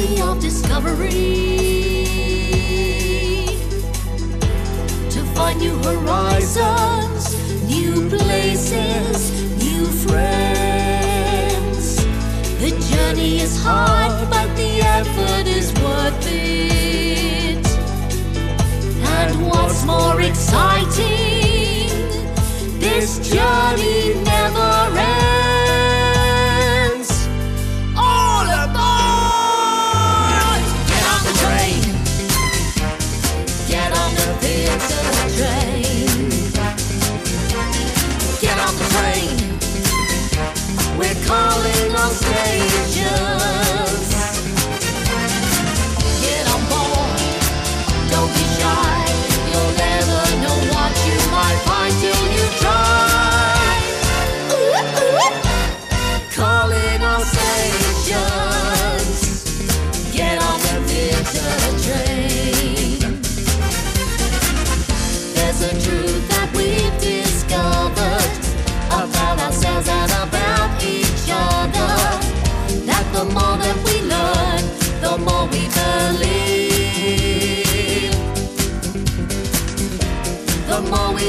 journey of discovery to find new horizons, new places, new friends. The journey is hard, but the effort is worth it. And what's more exciting,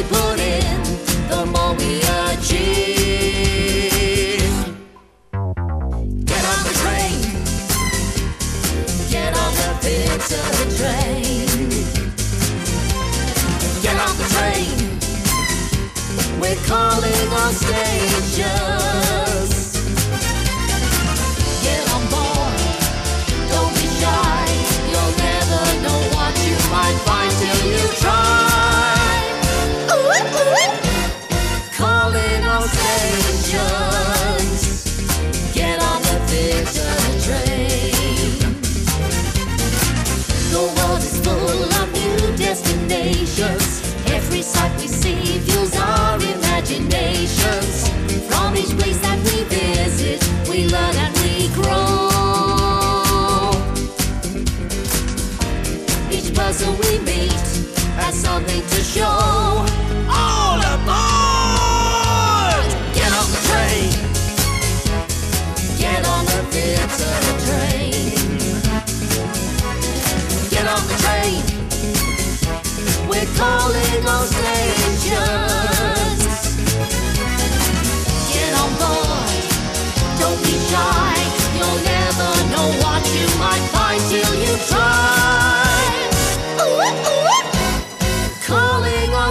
put in, the more we achieve. Get on the train. Get on the theater train. Get on the train. We're calling all stations. Imaginations. From each place that we visit, we learn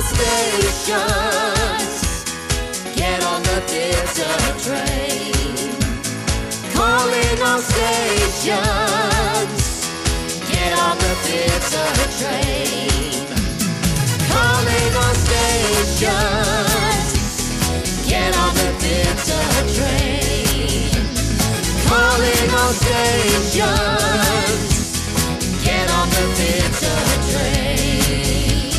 stations. Get on the theater train. Calling all stations. Get on the theater train. Calling all stations. Get on the theater train. Calling all stations. Get on the theater train.